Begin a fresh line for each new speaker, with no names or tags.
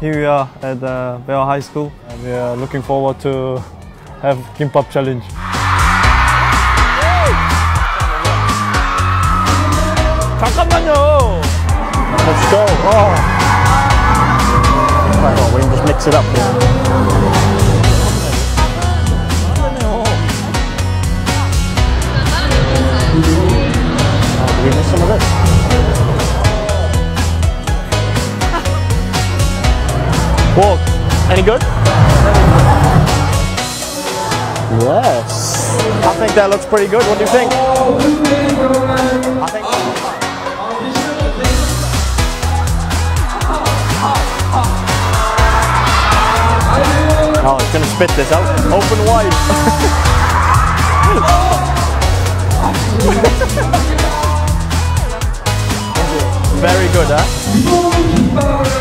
here we are at uh, Bell High School. And we are looking forward to have Kimbap Challenge. 잠깐만요.
Let's go. Oh. Right, well, we can just mix it up here. Oh, did we miss some of this? Whoa, any good? Yes. I think that looks pretty good. What do you think? I think. Oh, it's gonna spit this out. Open wide. Very good, huh?